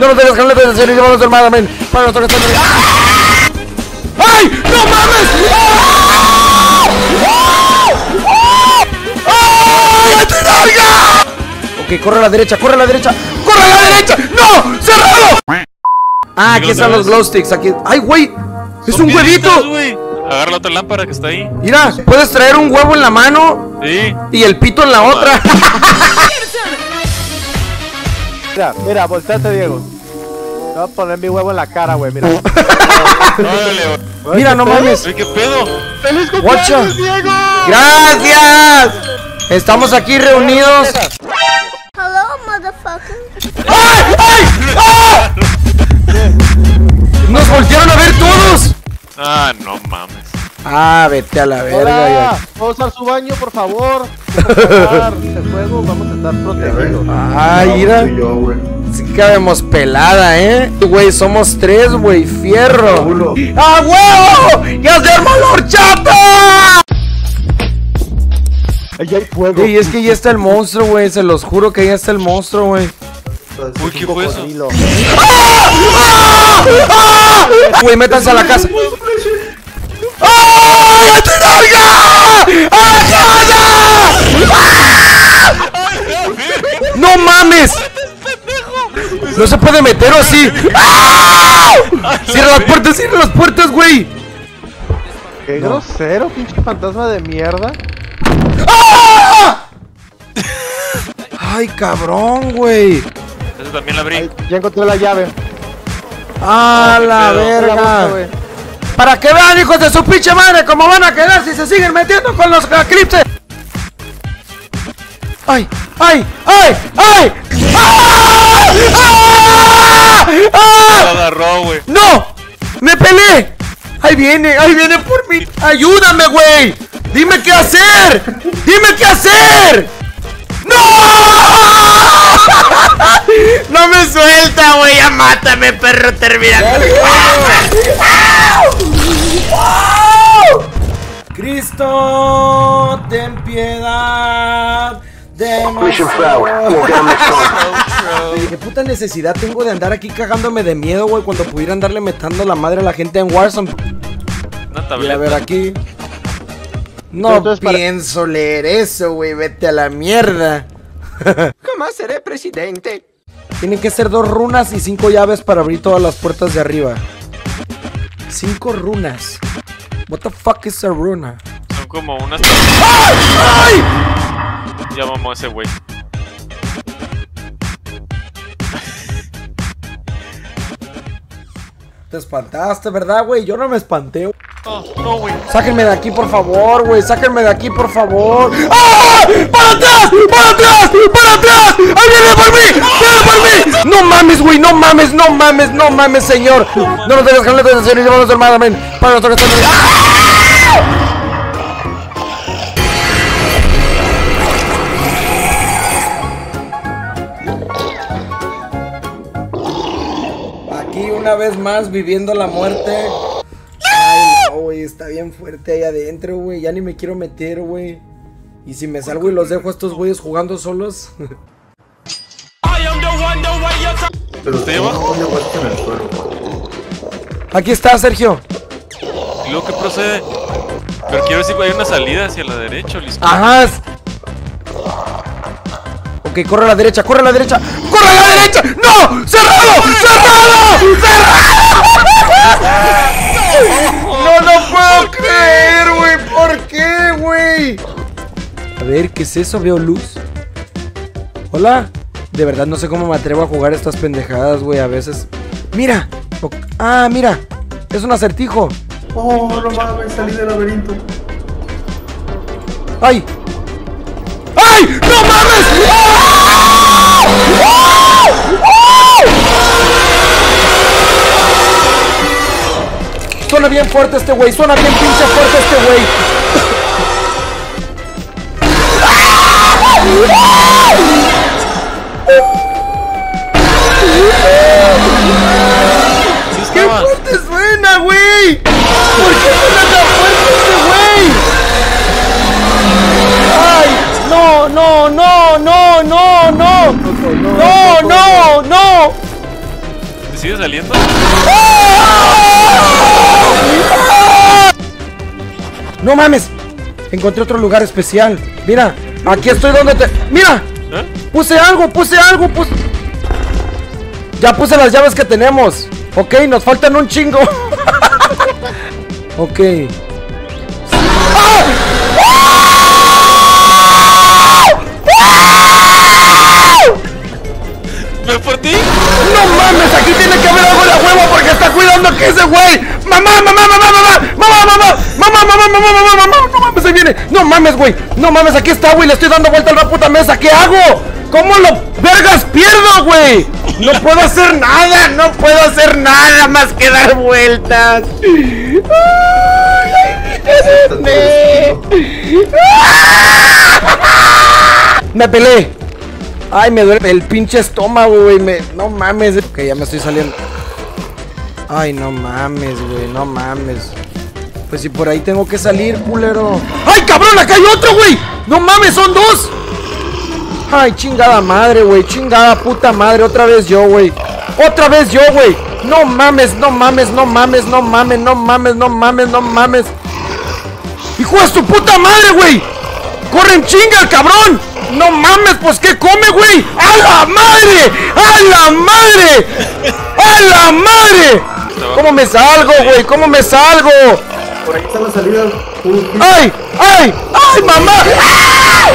No nos dejes ganar de serio, llevamos armada, amén. Para nosotros que estamos... ¡Ay! ¡No mames! ¡Ah! ¡Ah! Larga! Ok, corre a la derecha, corre a la derecha. ¡Corre a la derecha! ¡No! ¡Cerrado! Ah, aquí están los glow sticks. Aquí. ¡Ay, güey! ¡Es un huevito! Agarra la otra lámpara que está ahí. Mira, puedes traer un huevo en la mano Sí. y el pito en la otra. Mira, mira, volteate, Diego. Te voy a poner mi huevo en la cara, güey, mira. Mira, no mames. ¿Qué pedo? ¡Feliz cumpleaños, Diego! ¡Gracias! Estamos aquí reunidos. Hello, motherfucker. ¡Ay! Ah, vete a la verga. Ya. ¿puedo usar su baño, por favor? Este juego vamos a estar protegidos. Ay, mira. Sí que vemos pelada, ¿eh? Güey, somos tres, güey. Fierro. ¡Ah, huevo! ¡Ya se armó la horchata! Allá hay fuego. Ey, es que ya está el monstruo, güey. Se los juro que ya está el monstruo, güey. Uy, ¿qué fue eso? Cocodrilo. ¡Ah! Güey, métanse a la casa. ¡Ay, ¡Te larga! ¡Ayuda! ¡Ah! ¡No mames! No se puede meter o así. ¡Ah! Cierra las puertas, cierra las puertas, güey. Qué grosero, pinche fantasma de mierda. ¡Ah! Ay, cabrón, güey. Eso también la abrí. Ay, ya encontré la llave. A la verga. Para que vean, hijos de su pinche madre, cómo van a quedar si se siguen metiendo con los eclipses. ¡Ay! ¡Ay! ¡Ay! ¡Ay! ¡Ah! ¡Ah! Lo ¡Ah! agarró, güey. ¡No! ¡Me peleé! ¡Ahí viene! ¡Ahí viene por mí! ¡Ayúdame, güey! ¡Dime qué hacer! ¡Dime qué hacer! ¡No! ¡No me suelta, güey! ¡Ya mátame, perro! ¡Termina con Cristo, ten piedad de ¿Qué puta necesidad tengo de andar aquí cagándome de miedo, güey, cuando pudiera andarle metando la madre a la gente en Warzone? Una Y a ver aquí. No Entonces, para- pienso leer eso, güey, vete a la mierda. Jamás seré presidente. Tienen que ser dos runas y cinco llaves para abrir todas las puertas de arriba. Cinco runas. What the fuck is a runa? Son como unas. ¡Ay! Ya mamó ese güey. Te espantaste, ¿verdad, güey? Yo no me espanté. No, no, güey. Sáquenme de aquí, por favor, güey. Sáquenme de aquí, por favor. ¡Ah! ¡Para atrás! ¡Para atrás! ¡Para atrás! ¡Ahí viene por mí! No mames, güey. No mames, no mames, no mames, señor. No nos dejes ganar de serio. Llevamos armada, amén. Para nosotros estamos... Aquí una vez más viviendo la muerte. Ay, no, güey, está bien fuerte ahí adentro, güey. Ya ni me quiero meter, güey. Y si me salgo y los dejo a estos güeyes jugando solos. ¿Estoy abajo? Aquí está, Sergio. ¿Y luego qué procede? Pero quiero decir, hay una salida hacia la derecha, listo. Ajá. es- Ok, corre a la derecha, corre a la derecha. ¡Corre a la derecha! ¡No! ¡Cerrado! ¡Cerrado! ¡Cerrado! No lo puedo creer, güey. ¿Por qué, güey? A ver, ¿qué es eso? Veo luz. Hola. De verdad no sé cómo me atrevo a jugar estas pendejadas, güey. A veces. Mira. Ah, mira. Es un acertijo. Oh, no mames, salí del laberinto. ¡Ay! ¡Ay! ¡No mames! Suena bien fuerte este güey, suena bien pinche fuerte este güey. ¿Por qué suena tan fuerte este güey? ¡Ay! ¡No, no, no, no, no, no! ¡No, no, no! ¿Sigue saliendo? No mames. Encontré otro lugar especial. Mira, aquí estoy donde te. ¡Mira! ¿Eh? Puse algo, puse algo, puse. Ya puse las llaves que tenemos. Ok, nos faltan un chingo. ok. ¿Me por ti? ¡No mames! Aquí tiene que haber algo de huevo porque está cuidando que ese güey. ¡Mamá, mamá, mamá, mamá! ¡Mamá, mamá! ¡Mamá, mamá, mamá, mamá, mamá! ¡No mames, ahí viene! ¡No mames, güey! ¡No mames, aquí está, güey! Le estoy dando vuelta a la puta mesa. ¿Qué hago? ¿Cómo lo vergas pierdo, güey? No puedo hacer nada, no puedo hacer nada más que dar vueltas. Me pelé. Ay, me duele el pinche estómago, güey. No mames. Ok, ya me estoy saliendo. Ay, no mames, güey. No mames. Pues si por ahí tengo que salir, culero. ¡Ay, cabrón! ¡Acá hay otro, güey! ¡No mames! ¡Son dos! Ay, chingada madre, güey. Chingada puta madre. Otra vez yo, güey. Otra vez yo, güey. No mames, no mames, no mames, no mames, no mames, no mames, no mames. ¡Hijo de su puta madre, güey! ¡Corren chinga, cabrón! ¡No mames! Pues ¿qué come, güey? ¡A la madre! ¡A la madre! ¡A la madre! ¿Cómo me salgo, güey? ¿Cómo me salgo? Por ahí está la salida. ¡Ay! ¡Ay! ¡Ay, mamá! ¡Ah!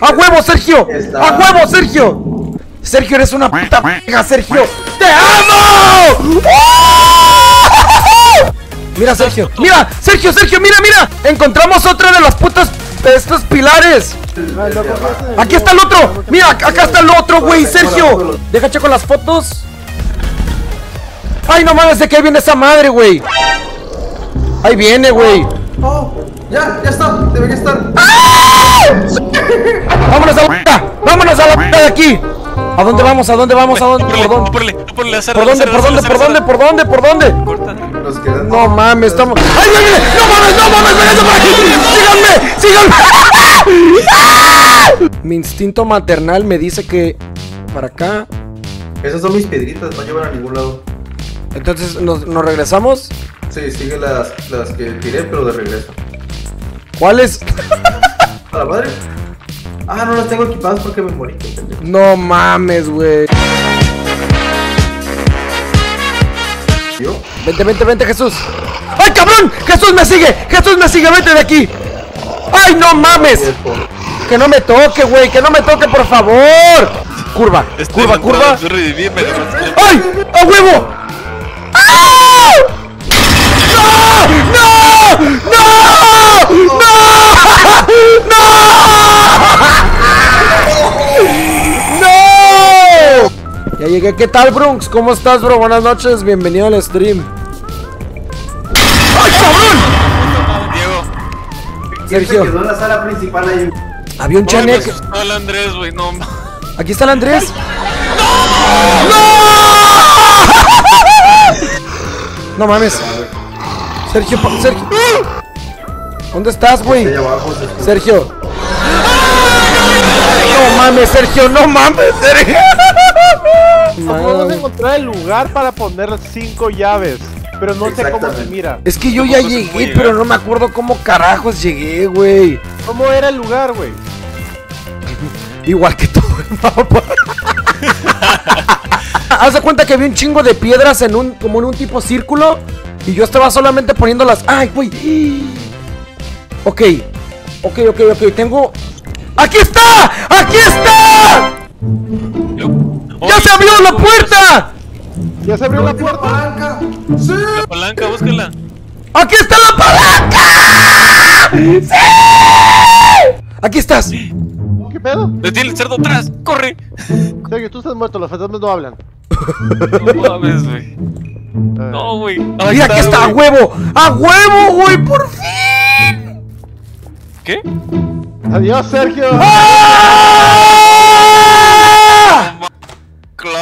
¡A huevo, Sergio! Está. ¡A huevo, Sergio! Sergio, eres una puta pega, Sergio. ¡Te amo! ¡Oh! Mira, Sergio. Mira, Sergio, Sergio, mira, mira. Encontramos otra de las putas de estos pilares. Aquí está el otro. Mira, acá está el otro, güey, Sergio. Deja checo las fotos. Ay, no mames, de qué viene esa madre, güey. Ahí viene, güey. Oh, ya, ya está. Debería estar. Vámonos a la puta. Vámonos a la puta de aquí. ¿A dónde vamos? ¿A dónde vamos? ¿A dónde? ¿Por dónde? ¿Por dónde? ¿Por dónde? ¿Por dónde? ¿Por dónde? ¿Por dónde? No mames, estamos. ¡Ay, ay, ay! ¡No mames, no mames! ¡Véngase por aquí! ¡Síganme! ¡Síganme! Mi instinto maternal me dice que. Para acá. Esas son mis piedritas, no llevan a ningún lado. Entonces, ¿nos, nos regresamos? Sí, sigue las, las que tiré, pero de regreso. ¿Cuáles? ¿A la madre? Ah, no las tengo equipadas porque me morí. No mames, güey. ¿Yo? Vente, vente, vente, Jesús. ¡Ay, cabrón! ¡Jesús me sigue! ¡Jesús me sigue! ¡Vete de aquí! ¡Ay, no mames! Que no me toque, güey. Que no me toque, por favor. Curva, Este curva, curva. ¡Ay! ¡A huevo! ¡Ah! ¡No! ¡No! ¡No! ¡No! Ya llegué. ¿Qué tal, Brunks? ¿Cómo estás, bro? Buenas noches. Bienvenido al stream. ¡Ay, cabrón! Diego. Sergio. Se quedó en la sala principal ahí. Había un No, chanek. me asustó el Andrés, güey, no. Aquí está el Andrés. ¡No! ¡No mames! Sergio, pa- Sergio. ¿Dónde estás, güey? Sergio. No mames, Sergio, no mames, Sergio. No podemos Madre. encontrar el lugar para poner cinco llaves. Pero no sé cómo se mira. Es que yo ya llegué, pero no me acuerdo cómo carajos llegué, güey. ¿Cómo era el lugar, güey? Igual que todo el mapa. Haz de cuenta que había un chingo de piedras en un, como en un tipo círculo. Y yo estaba solamente poniéndolas. ¡Ay, güey! Ok. Ok, ok, ok. Tengo. ¡Aquí está! ¡Aquí está! ¡Ya se abrió la puerta! ¿Ya se abrió la ¡Última puerta? palanca! ¡Sí! La palanca, búscala. ¡Aquí está la palanca! ¡Sí! Aquí estás. ¿Qué pedo? Detiene el cerdo atrás, corre. Sergio, tú estás muerto, los fantasmas no hablan. No mames, güey. Eh, No, güey. Ahí Mira que está a huevo. ¡A huevo, güey! ¡Por fin! ¿Qué? Adiós, Sergio. ¡Ah!